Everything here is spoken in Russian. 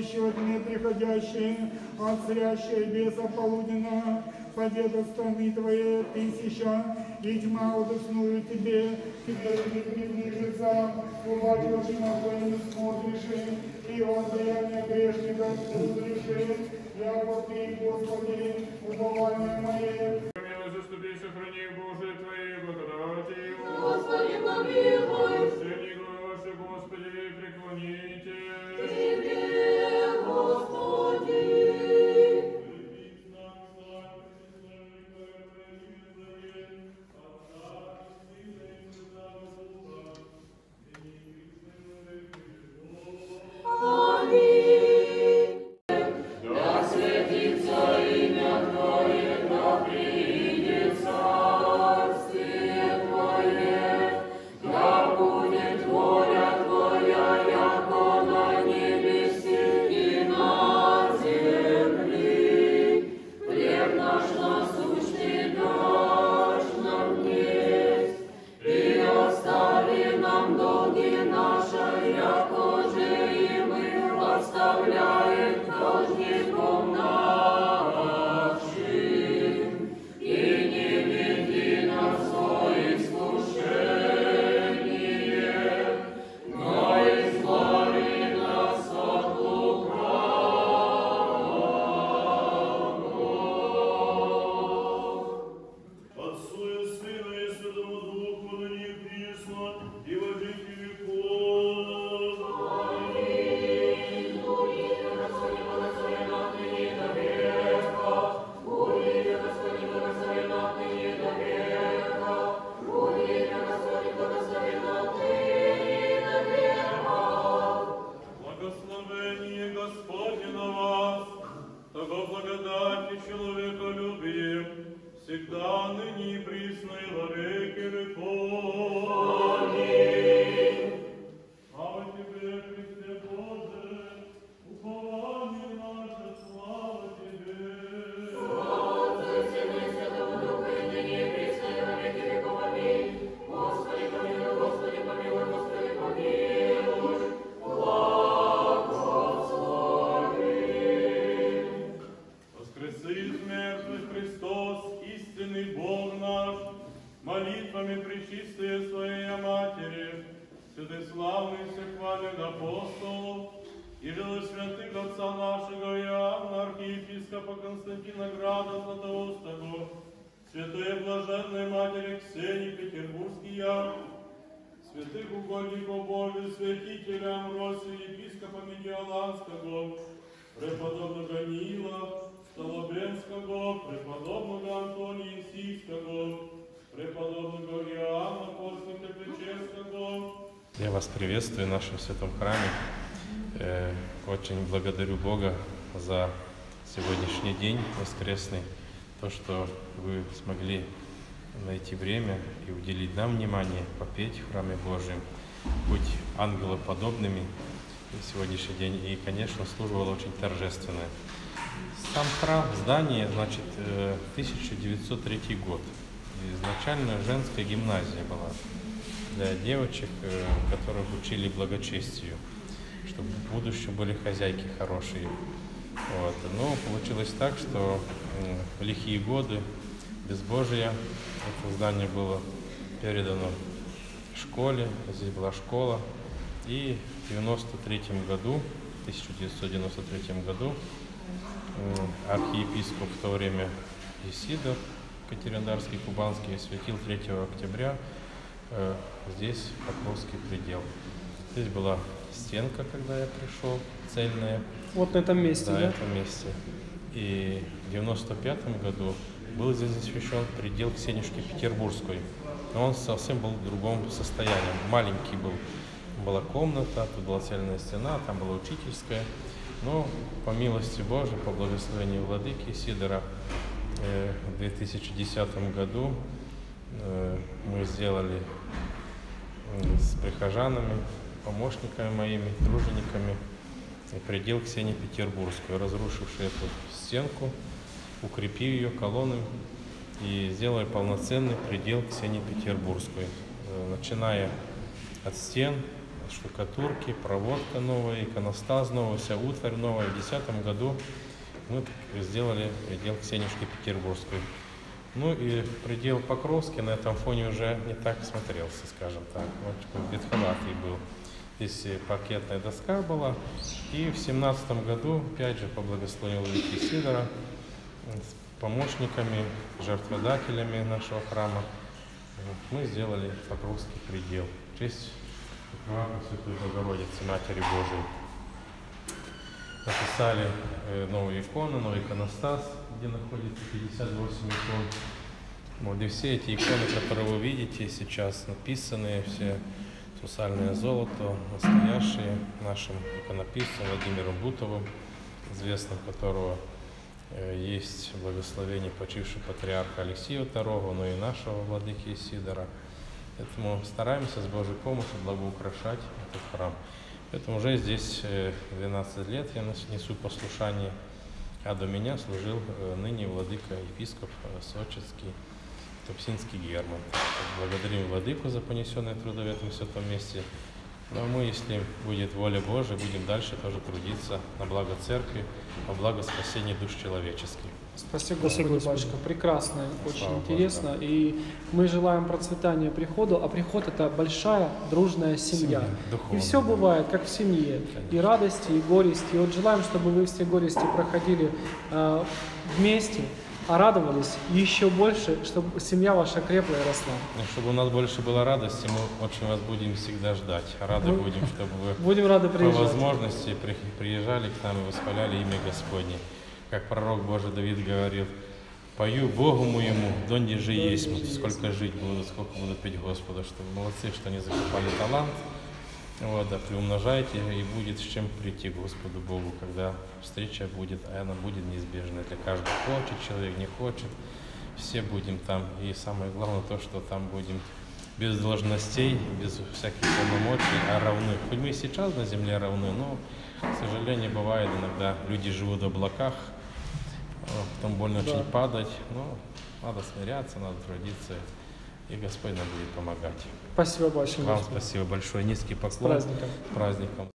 от вещего дне приходящие, от зрящей беса полуденного, победа страны твоей тысяча, и тьма удосную тебе, тебе не движется, уводишь на твоим смотришь, и воздаяние грешников узришь, я вот ты, Господи, упование мое, Помилуй, заступи, сохрани, Боже, Твоей благодати. Господи, помилуй, молитвами пречистые Своей Матери, святый славный всехвален апостол, и жилы святых отца нашего Иоанна, архиепископа Константина Града Златоустого, святой блаженной матери Ксении Петербургския, святых угодников Божий, святителя Амвросия, епископа Медиаланского, преподобного Нила, Столобенского, преподобного Антония Сийского, Я вас приветствую в нашем святом храме. Э, Очень благодарю Бога за сегодняшний день воскресный, то, что вы смогли найти время и уделить нам внимание, попеть в храме Божьем, быть ангелоподобными в сегодняшний день. И, конечно, служба была очень торжественная. Сам храм, здание, значит, э, 1903 год. Изначально женская гимназия была для девочек, э, которых учили благочестию, чтобы в будущем были хозяйки хорошие. Вот. Но получилось так, что в лихие годы безбожия это здание было передано школе, здесь была школа, и в 93 году, 1993 году архиепископ в то время Исидор Катериндарский, Кубанский осветил 3 октября э, здесь Покровский предел. Здесь была стенка, когда я пришел, цельная, Вот на этом месте, на да? этом месте. И в 95 году был здесь освящен предел Ксенюшки Петербургской. Но он совсем был в другом состоянии. Маленький был. Была комната, тут была цельная стена, там была учительская. Но по милости Божией, по благословению владыки Сидора, в 2010 году э, мы сделали м, с прихожанами, помощниками моими, тружениками предел Ксении Петербургской, разрушивший эту стенку, укрепив ее колоннами и сделали полноценный предел Ксении Петербургской, Э, начиная от стен, штукатурки, проводка новая, иконостаз новый, вся утварь новая. В 2010 году мы сделали предел Ксенишки Петербургской. Ну и предел Покровский на этом фоне уже не так смотрелся, скажем так. Вот такой ветховатый был. Здесь паркетная доска была. И в семнадцатом году, опять же, по благословению Владыки Сидора, с помощниками, жертводателями нашего храма, мы сделали Покровский предел. В честь Святой Богородицы, Матери Божией. Написали э, новые иконы, новый иконостас, где находится 58 икон. Вот, и все эти иконы, которые вы видите сейчас, написанные, все сусальное золото, настоящие, нашим иконописцем Владимиром Бутовым, известным которого э, есть благословение почившего патриарха Алексея II, но и нашего владыки Сидора. Поэтому стараемся с Божьей помощью благоукрашать этот храм. Поэтому уже здесь э, 12 лет я нес- несу послушание, а до меня служил э, ныне владыка епископ э, Сочинский Топсинский Герман. Благодарим Владыку за понесенные труды в этом святом месте. Но мы, если будет воля Божия, будем дальше тоже трудиться на благо церкви, во благо спасения душ человеческих. Спасибо, Господи, батюшка. Прекрасно, очень Слава Богу, интересно. И мы желаем процветания приходу, а приход это большая дружная семья. Семья, и духовная, все да. бывает, как в семье. И Конечно. радости, и горести. И вот желаем, чтобы вы все горести проходили э, вместе, а радовались еще больше, чтобы семья ваша крепла и росла. И чтобы у нас больше было радости, мы очень вас будем всегда ждать. Рады Ну, будем, чтобы вы Будем рады по приезжать. возможности при- приезжали к нам и восхваляли имя Господне. Как пророк Божий Давид говорил, пою Богу моему, донде же есть, сколько жить буду, сколько буду петь Господу, что молодцы, что не закопали талант, вот, да, приумножайте, и будет с чем прийти к Господу Богу, когда встреча будет, а она будет неизбежной для каждого. Хочет человек, не хочет, все будем там. И самое главное то, что там будем без должностей, без всяких полномочий, а равны. Хоть мы сейчас на земле равны, но, к сожалению, бывает иногда люди живут в облаках, потом больно Да. очень падать, но надо смиряться, надо трудиться, и Господь нам будет помогать. Спасибо большое. Вам спасибо большое, низкий С поклон. праздником. С праздником.